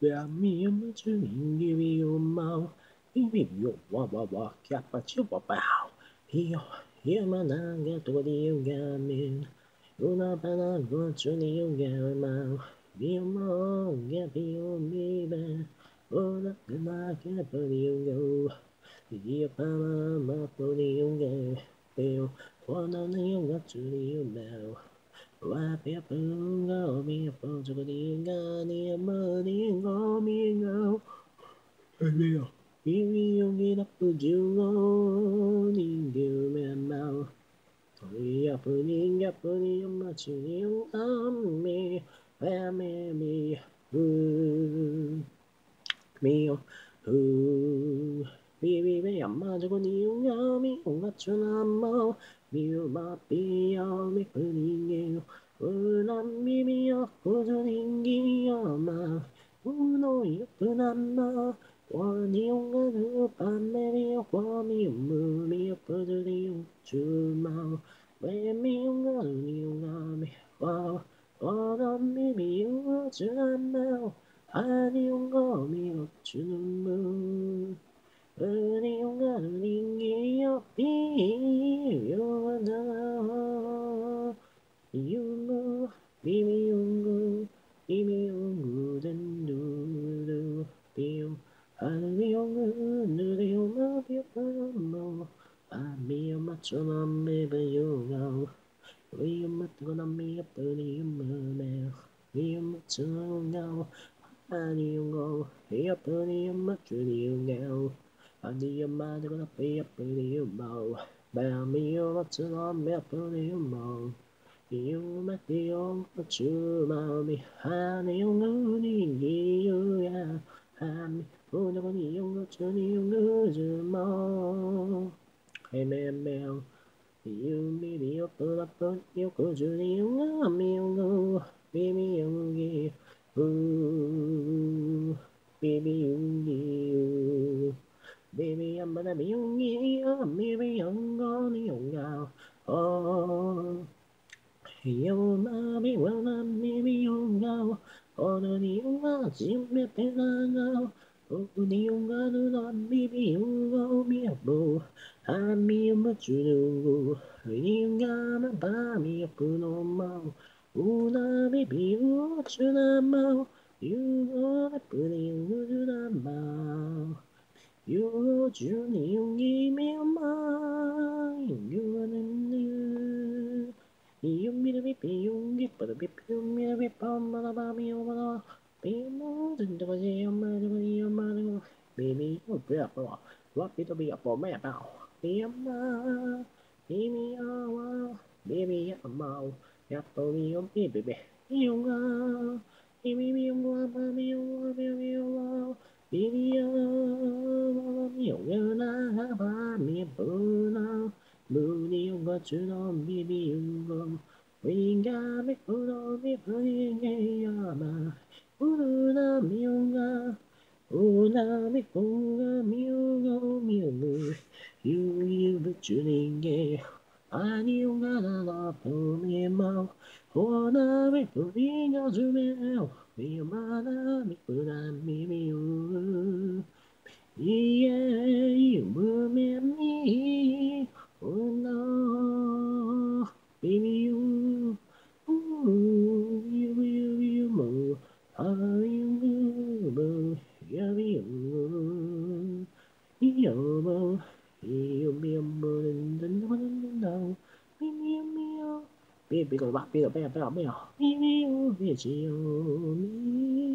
the me for me for for me the me. The for me me for pa me me me for to me me me me me pa pa me the me pa pa me for the me the pa me for to me me the pa pa pa pa me the me the me the me the me mo ni pa pa me pa You get up, you loading, you remember. 取り合プニンギャプニンマチニンアンミフェメミフミヨフビビビヤマジョコニンガミオガチュナマミユマピヤミプニンゲヨウナミミヤフジュニンギヤマウノヨプナマ 원이용은 밤내리요 웜이용 물이요 부들이용 주마오 외미용은 은이용함이 와오 원엄미미용어 주안마오 아니용어 미옥 주눈물 은이용은 은이용 Amio macho mamme bayo Rio matto na mia puni mame Rio macho ngao Adio ngo Rio puni macho rio ngao Adio macho na pia puni mo Ba mio macho na mia puni mo Io mattio macho mami Adio ngo ni Ele é you E eu me eu toda por eu me um amigo. Baby Yungi. Baby you Baby Yamada Yungi. Baby I'm gonna You love me, well, I'm maybe you'll go. Oh, no, you want you, maybe I'll go. Oh, you gotta love me, you'll me a boo. 밤이 무주르고 위님감은 밤이 없구노마오 우나미 비우주나마오 유노나 뿌리우주나마오 유주니 용기미 엄마 유하는 이용미르비 비용기 빠르비 비용미르비 밤마다 밤이 오마다 비모든 저거지 엄마 저거지 엄마 저거 비비 어 뭐야 뭐야 와 비도 비야 뭐 뭐야 뭐 Yugo nani Yumi bibi yungi pada bibi yumi bibi pamala ba miu mana baby oh bia bro what it be up for me about bia ma baby oh baby ya mau ya to mi om baby baby yêu nga baby mi om wa ba mi om wa baby oh baby oh yêu nga na ha ba mi bu na bu ni om ga chu oh we ga mi pu no mi pu ni ya ma Una miunga, una mi funga miugo miumu, you you butchuninge, aniunga na la pumi mau, ona mi puvinga zumeo, mi mana mi puna mi miu, yeah, you move me, oh no, baby you, ooh, you you you move. Ayumu, yavium, yomo, yomiamo, no, mimio mio, baby go back, baby, baby, baby, baby, baby, baby, baby,